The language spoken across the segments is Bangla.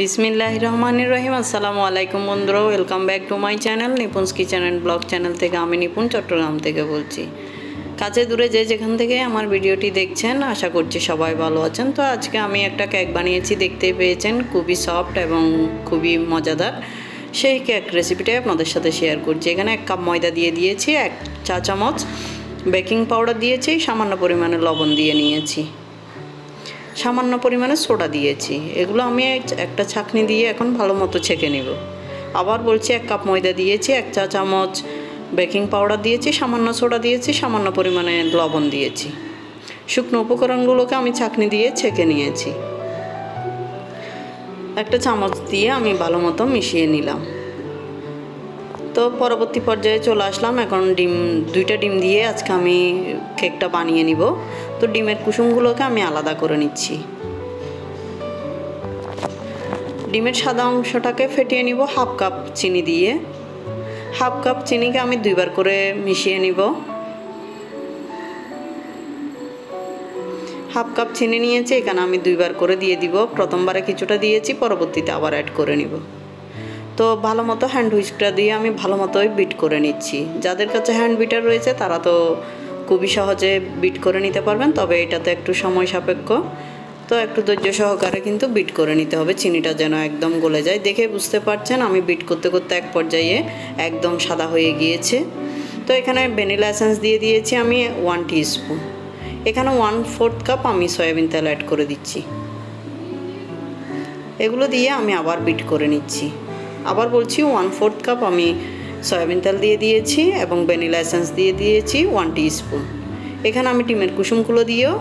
বিসমিল্লাহ রহমান রহিম। আসসালামু আলাইকুম বন্ধুরা welcome back to my channel Nipun's kitchen and blog channel থেকে আমি নিপুণ চট্টগ্রাম থেকে বলছি। কাছে দূরে যে যেখান থেকে আমার ভিডিওটি দেখছেন, আশা করছি সবাই ভালো আছেন। তো আজকে আমি একটা কেক বানিয়েছি, দেখতেই পেয়েছেন, খুবই সফট এবং খুবই মজাদার। সেই কেক রেসিপিটাই আপনাদের সাথে শেয়ার করছি। এখানে এক কাপ ময়দা দিয়ে দিয়েছি, এক চা চামচ বেকিং পাউডার দিয়েছি, সামান্য পরিমাণে লবণ দিয়ে নিয়েছি। সামান্য পরিমাণে সোডা দিয়েছি। এগুলো আমি একটা ছাকনি দিয়ে এখন ভালো মতো ছেঁকে নেব। আবার বলছি এক কাপ ময়দা দিয়েছি, এক চা চামচ বেকিং পাউডার দিয়েছি, সামান্য সোডা দিয়েছি, সামান্য পরিমাণে লবণ দিয়েছি। শুকনো উপকরণগুলোকে আমি ছাকনি দিয়ে ছেঁকে নিয়েছি। একটা চামচ দিয়ে আমি ভালো মতো মিশিয়ে নিলাম। তো পরবর্তী পর্যায়ে চলে আসলাম। এখন ডিম, দুইটা ডিম দিয়ে আজকে আমি কেকটা বানিয়ে নিব। তো ডিমের কুসুমগুলোকে আমি আলাদা করে নিচ্ছি। ডিমের সাদা অংশটাকে ফেটিয়ে নিব হাফ কাপ চিনি দিয়ে। হাফ কাপ চিনিকে আমি দুইবার করে মিশিয়ে নিব। হাফ কাপ চিনি নিয়েছি, এখানে আমি দুইবার করে দিয়ে দিব। প্রথমবারে কিছুটা দিয়েছি, পরবর্তীতে আবার অ্যাড করে নিব। তো ভালো মতো হ্যান্ড হুইস্কটা দিয়ে আমি ভালো মতোই বিট করে নিচ্ছি। যাদের কাছে হ্যান্ড বিটার রয়েছে, তারা তো খুবই সহজে বিট করে নিতে পারবেন, তবে এটাতে একটু সময় সাপেক্ষ। তো একটু ধৈর্য সহকারে কিন্তু বিট করে নিতে হবে, চিনিটা যেন একদম গলে যায়। দেখে বুঝতে পারছেন, আমি বিট করতে করতে এক পর্যায়ে একদম সাদা হয়ে গিয়েছে। তো এখানে ভ্যানিলা এসেন্স দিয়ে দিয়েছি আমি ওয়ান স্পুন এখানে ওয়ান ফোর্থ কাপ আমি সয়াবিন তেল অ্যাড করে দিচ্ছি। এগুলো দিয়ে আমি আবার বিট করে নিচ্ছি। আবার বলছি ওয়ান ফোর্থ কাপ আমি সয়াবিন তেল দিয়ে দিয়েছি এবং ভ্যানিলা এসেন্স দিয়ে দিয়েছি ওয়ান স্পুন এখানে আমি ডিমের কুসুমগুলো দিয়েও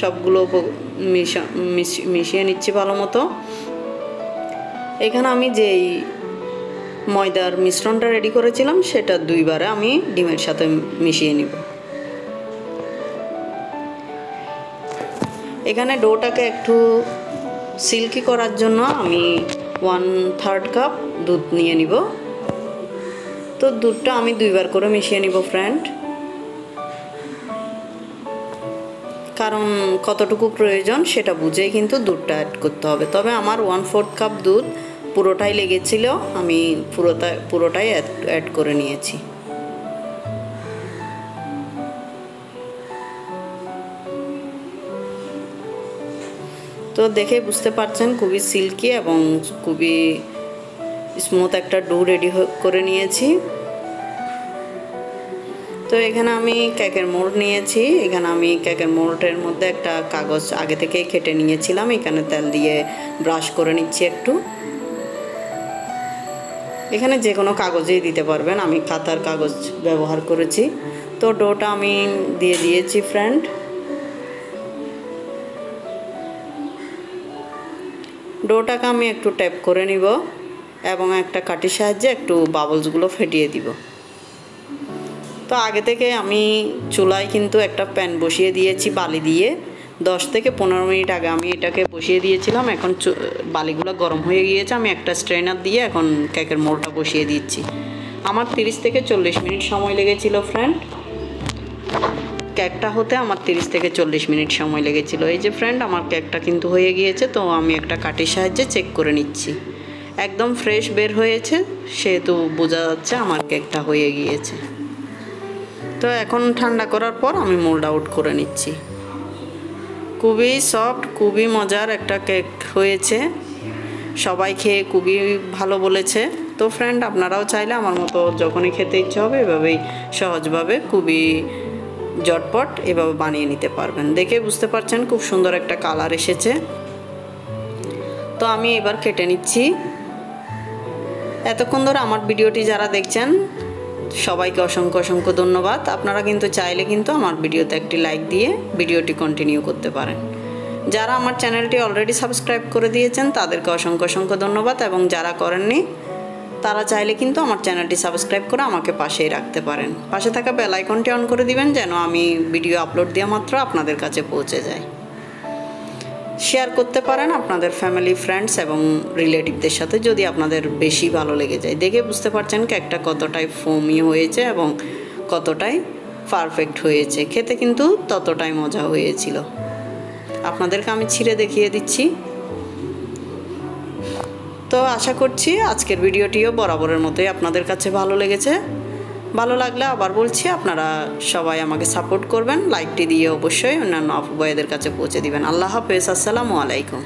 সবগুলো মিশিয়ে নিচ্ছি ভালো মতো। এখানে আমি যেই ময়দার মিশ্রণটা রেডি করেছিলাম, সেটা দুইবারে আমি ডিমের সাথে মিশিয়ে নিব। এখানে ডোটাকে একটু সিল্কি করার জন্য আমি ওয়ান থার্ড কাপ দুধ নিয়ে নিব। তো দুধটা আমি দুইবার করে মিশিয়ে নিব ফ্রেন্ড কারণ কতটুকু প্রয়োজন সেটা বুঝেই কিন্তু দুধটা অ্যাড করতে হবে। তবে আমার ওয়ান ফোর্থ কাপ দুধ পুরোটাই লেগেছিল, আমি পুরোটা, পুরোটাই অ্যাড করে নিয়েছি। তো দেখে বুঝতে পারছেন, খুবই সিল্কি এবং খুবই স্মুথ একটা ডু রেডি করে নিয়েছি। তো এখানে আমি কেকের মোড় নিয়েছি। এখানে আমি কেকের মোড়ের মধ্যে একটা কাগজ আগে থেকে কেটে নিয়েছিলাম। এখানে তেল দিয়ে ব্রাশ করে নিচ্ছি একটু। এখানে যে কোনো কাগজেই দিতে পারবেন। আমি কাতার কাগজ ব্যবহার করেছি। তো ডোটা আমি দিয়ে দিয়েছি ফ্রেন্ড ডোটাকে আমি একটু ট্যাপ করে নিব এবং একটা কাঠির সাহায্যে একটু বাবলসগুলো ফেটিয়ে দিব। তো আগে থেকে আমি চুলায় কিন্তু একটা প্যান বসিয়ে দিয়েছি বালি দিয়ে। দশ থেকে পনেরো মিনিট আগে আমি এটাকে বসিয়ে দিয়েছিলাম, এখন বালিগুলো গরম হয়ে গিয়েছে, আমি একটা স্ট্রেনার দিয়ে এখন কেকের মোড়টা বসিয়ে দিচ্ছি। আমার তিরিশ থেকে চল্লিশ মিনিট সময় লেগেছিল ফ্রেন্ড কেকটা হতে আমার তিরিশ থেকে চল্লিশ মিনিট সময় লেগেছিল। এই যে ফ্রেন্ড আমার কেকটা কিন্তু হয়ে গিয়েছে, তো আমি একটা কাঠির সাহায্যে চেক করে নিচ্ছি। একদম ফ্রেশ বের হয়েছে, সেহেতু বোঝা যাচ্ছে আমার কেকটা হয়ে গিয়েছে। তো এখন ঠান্ডা করার পর আমি মোল্ড আউট করে নিচ্ছি। খুবই সফট খুবই মজার একটা কেক হয়েছে। সবাই খেয়ে খুবই ভালো বলেছে। তো ফ্রেন্ড আপনারাও চাইলে আমার মতো যখনই খেতে ইচ্ছে হবে, এভাবেই সহজভাবে খুবই জটপট এভাবে বানিয়ে নিতে পারবেন। দেখে বুঝতে পারছেন খুব সুন্দর একটা কালার এসেছে। তো আমি এবার কেটে নিচ্ছি। এতক্ষণ ধরে আমার ভিডিওটি যারা দেখছেন, সবাইকে অসংখ্য অসংখ্য ধন্যবাদ। আপনারা কিন্তু চাইলে কিন্তু আমার ভিডিওতে একটি লাইক দিয়ে ভিডিওটি কন্টিনিউ করতে পারেন। যারা আমার চ্যানেলটি অলরেডি সাবস্ক্রাইব করে দিয়েছেন, তাদেরকে অসংখ্য অসংখ্য ধন্যবাদ এবং যারা করেননি তারা চাইলে কিন্তু আমার চ্যানেলটি সাবস্ক্রাইব করে আমাকে পাশেই রাখতে পারেন। পাশে থাকা বেল আইকনটি অন করে দিবেন যেন আমি ভিডিও আপলোড দেওয়া মাত্র আপনাদের কাছে পৌঁছে যায়। শেয়ার করতে পারেন আপনাদের ফ্যামিলি ফ্রেন্ডস এবং রিলেটিভদের সাথে যদি আপনাদের বেশি ভালো লেগে যায়। দেখে বুঝতে পারছেন কেকটা কতটাই ফোমি হয়েছে এবং কতটাই পারফেক্ট হয়েছে। খেতে কিন্তু ততটাই মজা হয়েছিল। আপনাদেরকে আমি ছিঁড়ে দেখিয়ে দিচ্ছি। তো আশা করছি আজকের ভিডিওটিও বরাবরের মতোই আপনাদের কাছে ভালো লেগেছে। ভালো লাগলে আবার বলছি, আপনারা সবাই আমাকে সাপোর্ট করবেন, লাইকটি দিয়ে অবশ্যই অন্যান্য ভাইদের কাছে পৌঁছে দিবেন। আল্লাহ হাফেজ, আসসালামু আলাইকুম।